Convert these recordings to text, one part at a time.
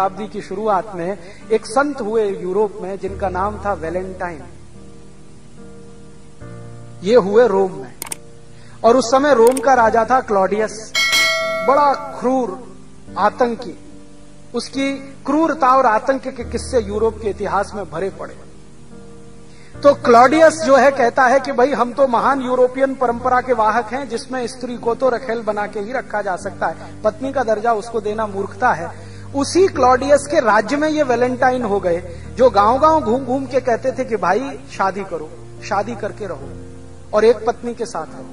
शताब्दी की शुरुआत में एक संत हुए यूरोप में, जिनका नाम था वेलेंटाइन। ये हुए रोम में। और उस समय रोम का राजा था क्लॉडियस। बड़ा क्रूर, आतंकी। उसकी क्रूरता और आतंक के किस्से यूरोप के इतिहास में भरे पड़े। तो क्लॉडियस जो है, कहता है कि भाई, हम तो महान यूरोपियन परंपरा के वाहक हैं, जिसमें स्त्री को तो रखेल बना के ही रखा जा सकता है। पत्नी का दर्जा उसको देना मूर्खता है। उसी क्लॉडियस के राज्य में ये वैलेंटाइन हो गए, जो गाँव गाँव घूम घूम के कहते थे कि भाई, शादी करो, शादी करके रहो, और एक पत्नी के साथ रहो।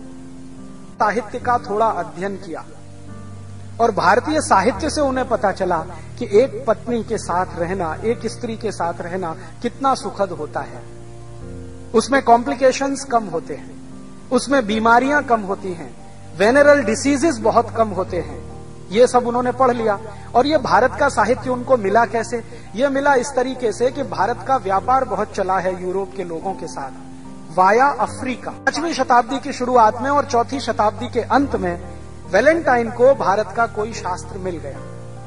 साहित्य का थोड़ा अध्ययन किया, और भारतीय साहित्य से उन्हें पता चला कि एक पत्नी के साथ रहना, एक स्त्री के साथ रहना कितना सुखद होता है। उसमें कॉम्प्लिकेशंस कम होते हैं, उसमें बीमारियाँ कम होती हैं वेनरल डिसीजेस बहुत कम होते हैं ये सब उन्होंने पढ़ लिया। और ये भारत का साहित्य उनको मिला कैसे? ये मिला इस तरीके से कि भारत का व्यापार बहुत चला है यूरोप के लोगों के साथ। Via Africa. पांचवी शताब्दी की शुरुआत में और चौथी शताब्दी के अंत में वेलेंटाइन को भारत का कोई शास्त्र मिल गया।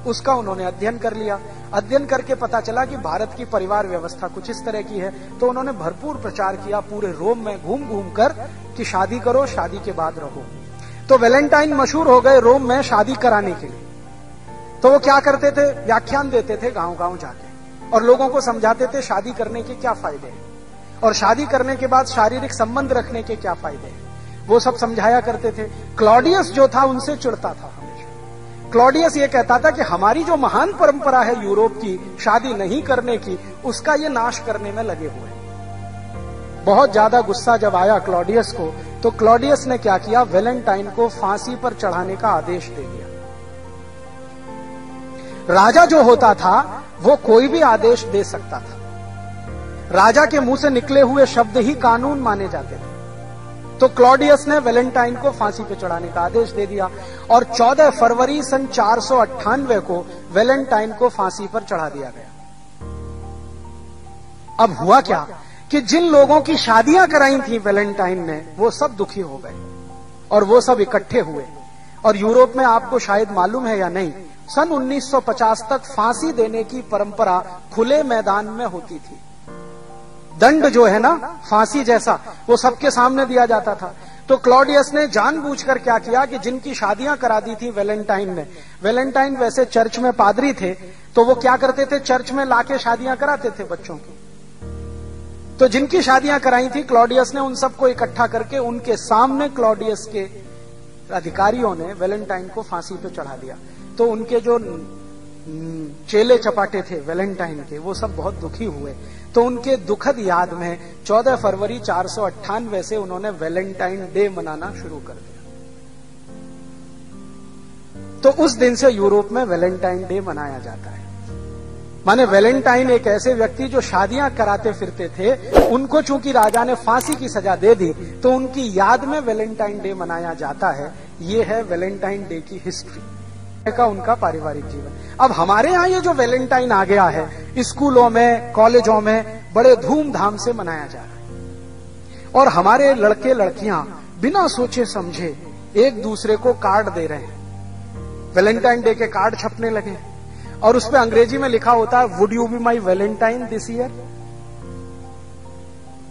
उसका उन्होंने अध्ययन कर लिया। अध्ययन करके पता चला कि भारत की परिवार व्यवस्था कुछ इस तरह की है। तो उन्होंने भरपूर प्रचार किया। पूरे रोम में घूम घूम कर कि शादी करो, शादी के बाद रहो। तो वेलेंटाइन मशहूर हो गए रोम में शादी कराने के लिए। तो वो क्या करते थे? व्याख्यान देते थे गाँव गाँव जाके। और लोगों को समझाते थे शादी करने के क्या फ़ायदे हैं? और शादी करने के बाद शारीरिक संबंध रखने के क्या फ़ायदे हैं? वो सब समझाया करते थे। क्लॉडियस जो था, उनसे चिड़ता था हमेशा। क्लॉडियस ये कहता था कि हमारी जो महान परंपरा है यूरोप की शादी नहीं करने की, उसका ये नाश करने में लगे हुए बहुत ज़्यादा गुस्सा जब आया क्लॉडियस को तो क्लॉडियस ने क्या किया? वेलेंटाइन को फांसी पर चढ़ाने का आदेश दे दिया। राजा जो होता था, वो कोई भी आदेश दे सकता था। राजा के मुँह से निकले हुए शब्द ही कानून माने जाते थे। तो क्लॉडियस ने वेलेंटाइन को फांसी पर चढ़ाने का आदेश दे दिया, और 14 फरवरी सन चार सौ अट्ठानवे को वेलेंटाइन को फांसी पर चढ़ा दिया गया। अब हुआ क्या? कि जिन लोगों की शादियाँ कराई थी वेलेंटाइन ने, वो सब दुखी हो गए और वो सब इकट्ठे हुए। और यूरोप में आपको शायद मालूम है या नहीं, सन 1950 तक फांसी देने की परंपरा खुले मैदान में होती थी। दंड जो है ना, फांसी जैसा, वो सबके सामने दिया जाता था। तो क्लॉडियस ने जानबूझकर क्या किया कि जिनकी शादियाँ करा दी थी वेलेंटाइन ने, वेलेंटाइन वैसे चर्च में पादरी थे तो वो क्या करते थे? चर्च में लाके शादियाँ कराते थे बच्चों की। तो जिनकी शादियाँ कराई थी, क्लॉडियस ने उन सबको इकट्ठा करके उनके सामने क्लॉडियस के अधिकारियों ने वेलेंटाइन को फांसी पे चढ़ा दिया। तो उनके जो चेले चपाटे थे वेलेंटाइन के, वो सब बहुत दुखी हुए। तो उनके दुखद याद में 14 फरवरी चार सौ अट्ठानबे से उन्होंने वेलेंटाइन डे मनाना शुरू कर दिया। तो उस दिन से यूरोप में वेलेंटाइन डे मनाया जाता है। माने वेलेंटाइन एक ऐसे व्यक्ति जो शादियाँ कराते फिरते थे, उनको चूँकि राजा ने फांसी की सजा दे दी तो उनकी याद में वेलेंटाइन डे मनाया जाता है। ये है वेलेंटाइन डे की हिस्ट्री। का उनका पारिवारिक जीवन। अब हमारे यहाँ ये जो वैलेंटाइन आ गया है, स्कूलों में, कॉलेजों में, बड़े धूमधाम से मनाया जा रहा है। और हमारे लड़के लड़कियाँ बिना सोचे समझे एक दूसरे को कार्ड दे रहे हैं। वैलेंटाइन डे के कार्ड छपने लगे। और उसमें अंग्रेज़ी में लिखा होता है would you be my valentine this year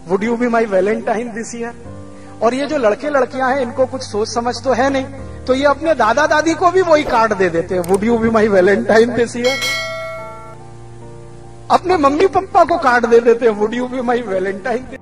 would you be my valentine this year और ये जो लड़के लड़कियाँ हैं, इनको कुछ सोच समझ तो है नहीं। तो ये अपने दादा दादी को भी वही कार्ड दे देते हैं would you be my valentine this year अपने मम्मी पापा को कार्ड दे देते हैं would you be my valentine